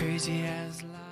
crazy as life.